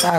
Tá,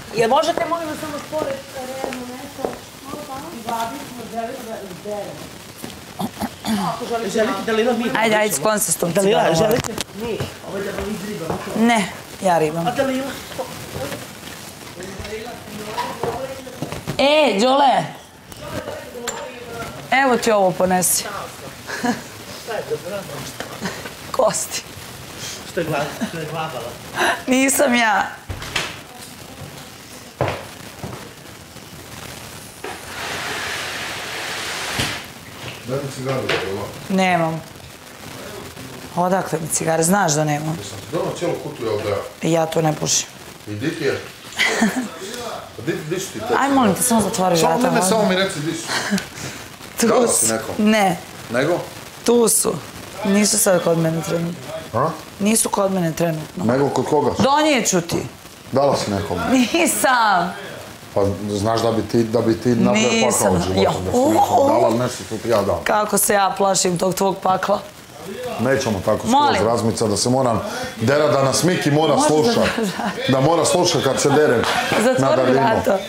Jel možete, molim vas, samo pored terenu nešto? I babi smo želi da izberemo. Ako želite, želite da li ima mi? Ajde, ajde, sklon se s tom Dalila, želite? Mi. Ovo je da vam izribamo. Ne, ja ribam. A Dalila? E, Đole! Evo ti ovo ponesi. Kosti. Što je glad, što je glabala? Nisam ja. Daj mi cigaru, jel? Nemam. Odakle mi cigare? Znaš da nemam. Jesam ti cijelu kutiju LDA. Ja to ne pušim. I di ti je? Pa di, di su ti te Aj, molim te, samo zatvori Samo vrata. ne, ne, samo mi reci di su. Tu dala su. si nekom? Ne, Nego? tu su. Nisu sad kod mene trenutno. A? Nisu kod mene trenutno. Nego kod koga? Donijeću ti. Dala si nekom. Nisam. Pa znaš da bi ti, da bi ti napravio pakao od života. Ja. Da si dala nešto što ti ja dam. Kako se ja plašim tog tvog pakla. Nećemo tako skroz razmica da se moram dera da nas Miki mora slušat. da- mora slušat kad se derem na daljinu.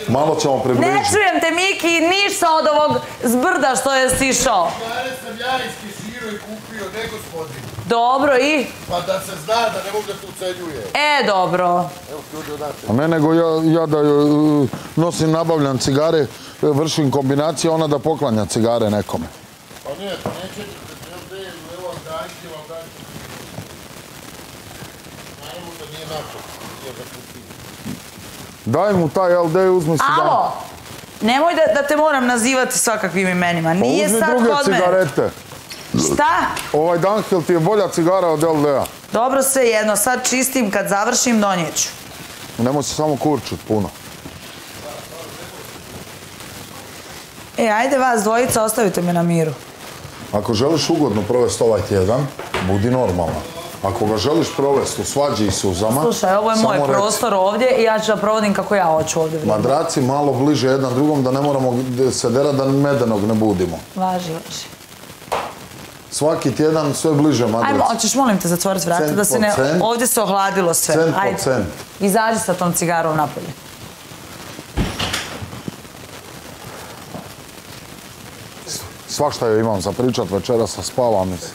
Malo ćemo Ne približiti. čujem te, Miki, ništa od ovog zbrda što je sišao. Pare sam ja iskeširao i kupio, ne gospodin. Dobro, i? Pa da se zna da ne mogu da se ucenjuje. E, dobro. Evo. A ne nego ja, ja da uh, nosim, nabavljam cigare, uh, vršim kombinacije, ona da poklanja cigare nekome. Pa ne, pa nećete se ne evo Danki, evo Danki. Naravno da nije nato. Nije da. Daj mu taj LD i uzmi si dan. Alo, nemoj da, da te moram nazivati svakakvim imenima. Pa Nije uzmi sad druge kod mene. cigarete. Šta? Ovaj Dunhill ti je bolja cigara od LD-a. Dobro, sve jedno. Sad čistim, kad završim, donijeću. Nemoj se samo kurčit puno. E, ajde vas dvojica, ostavite me na miru. Ako želiš ugodno provesti ovaj tjedan, budi normalna. Ako ga želiš provesti u svađi i suzama, Slušaj, ovo je moj prostor ovdje i ja ću da provodim kako ja hoću ovdje. Madraci malo bliže jedan drugom da ne moramo se derat da medenog ne budimo. Važi, važi. Svaki tjedan sve bliže Ajmo, madraci. hoćeš molim te zatvoriti vrata da se po ne... cent. Ovdje se ohladilo sve. Cent po Ajde. cent. Izađi sa tom cigarom napolje. Svašta joj imam za pričat večeras, a spava mi se.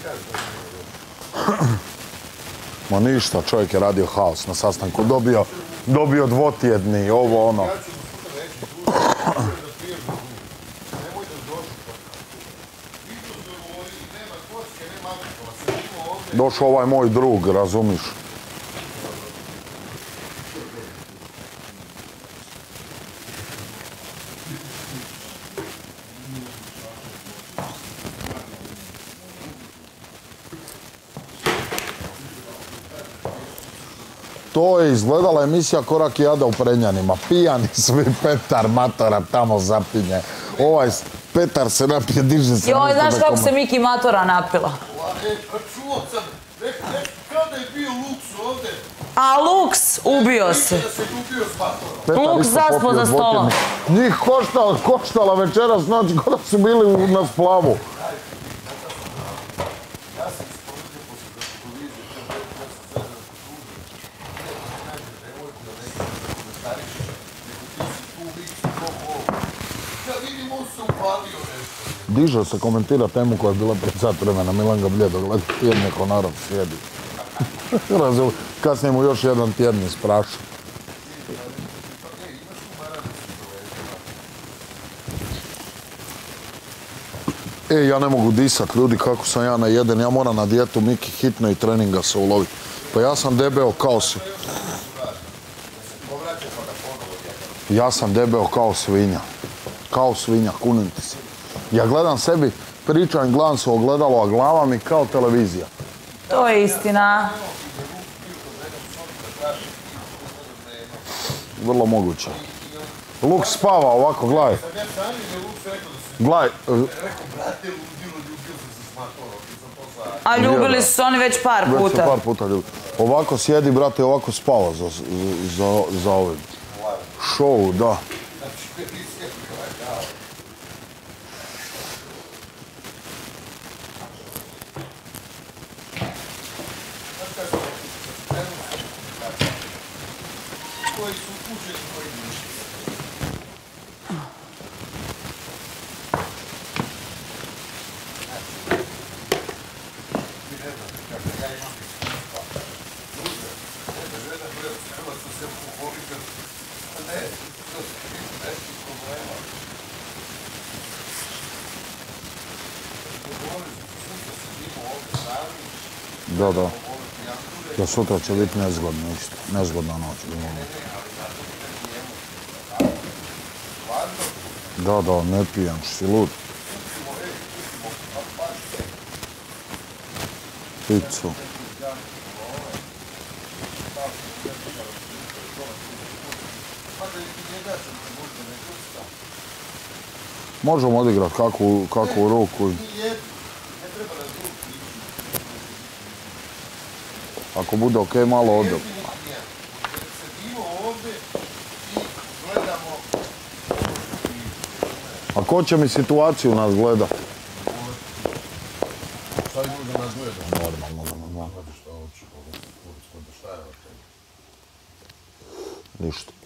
Ma ništa, čovjek je radio haos na sastanku. Dobio, dobio dvotjedni, ovo ono. Došao ovaj moj drug, razumiš? To je izgledala emisija Korak jada u Prenjanima. Pijani svi Petar Matora tamo zapinje. Ovaj Petar se napije, diže se. Joj, znaš kako se Miki Matora napila? E, pa čuo sam, nek, nek, kada je bio Luks ovdje, A Lux ubio se. da se ljubio s Luk isto zaspo za stolom. Njih koštala, koštala večeras noć, kada su bili u- na splavu. Ja vidim, on se upalio nešto. Dižao se komentira temu koja je bila pred sat vremena. Milan ga bljedo gleda, tjedne ko narod sjedi. Kasnije mu još jedan tjedni spraša. E, ja ne mogu disat, ljudi, kako sam ja najeden, ja moram na dijetu Miki hitno i treninga se uloviti. Pa ja sam debeo kao svi. Ja sam debeo kao svinja. Kao svinja, kunim ti se. Ja gledam sebi, pričam gledam se ogledalo, a glava mi kao televizija. To je istina. Vrlo moguće. Luk spava ovako, gledaj. Gledaj, e. A ljubili su se oni već par već puta. par puta ljudi. Ovako sjedi, brate, ovako spava za, za, za ovim. Show, da. Da, da. Da sutra će biti nezgodno isto. Nezgodna noć. Da, da, ne pijem, si lud. Picu. Možemo odigrati kakvu, kakvu ruku. Ako bude ok, malo ode. Sedimo ovdje i gledamo A ko će mi situaciju nas gleda? Normalno, normalno. Ništa.